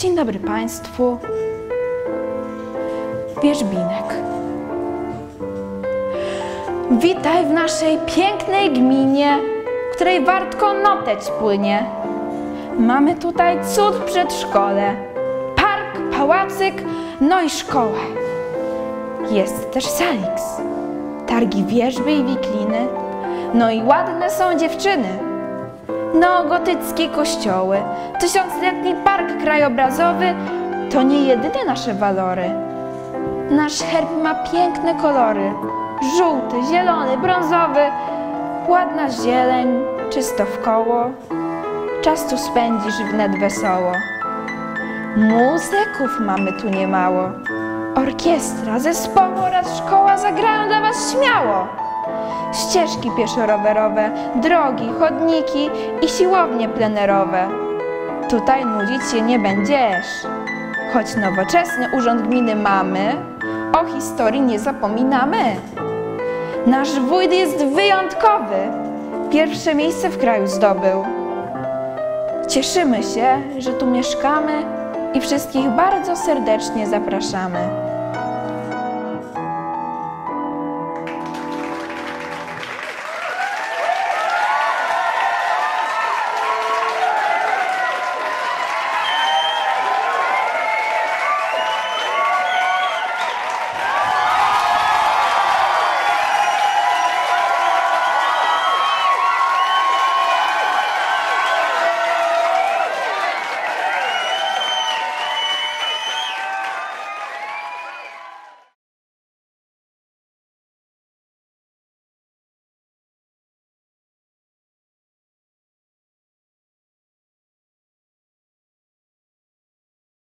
Dzień dobry Państwu. Wierzbinek. Witaj w naszej pięknej gminie, której wartko noteć płynie. Mamy tutaj cud przedszkole, park, pałacyk, no i szkołę. Jest też Salix, targi wierzby i wikliny, no i ładne są dziewczyny. Neogotyckie kościoły, tysiącletni park krajobrazowy to nie jedyne nasze walory. Nasz herb ma piękne kolory: żółty, zielony, brązowy, ładna zieleń, czysto w koło. Czas tu spędzisz wnet wesoło. Muzyków mamy tu niemało. Orkiestra, zespoły oraz szkoła Ścieżki pieszo-rowerowe, drogi, chodniki i siłownie plenerowe. Tutaj nudzić się nie będziesz. Choć nowoczesny urząd gminy mamy, o historii nie zapominamy. Nasz wójt jest wyjątkowy. Pierwsze miejsce w kraju zdobył. Cieszymy się, że tu mieszkamy i wszystkich bardzo serdecznie zapraszamy.